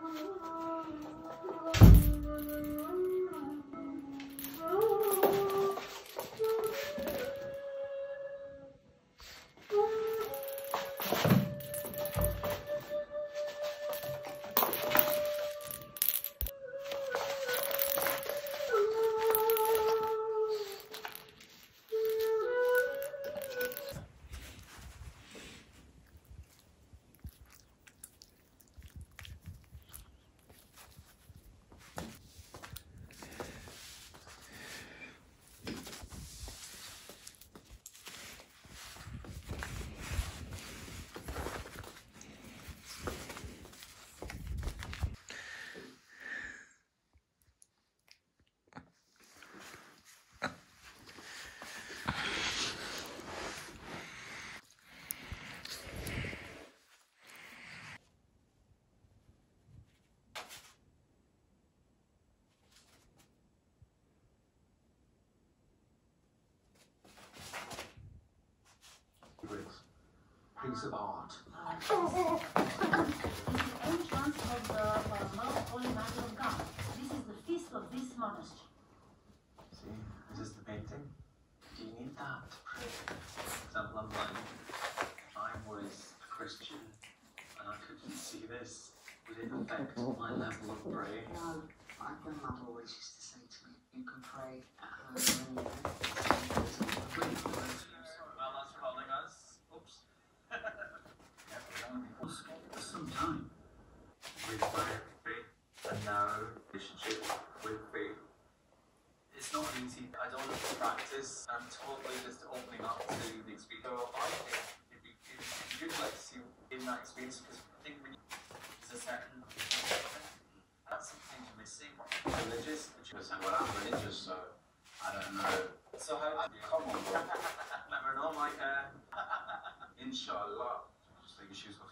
you piece of art. of of. This is the feast of this monastery. See, is this the painting? Do you need that to pray? Example, I'm like, I was a Christian and I couldn't see this, would it affect my level of prayer? No, my grandmother always used to say to me, you can pray this, um, totally just opening up to the experience. So I think it'd be, it'd be good to see in that experience because I think when you, a certain that's something you're missing. Religious, well, I'm religious, so I don't know. So how? do you come on, Let me know, like, uh, inshallah. Just like shoes off.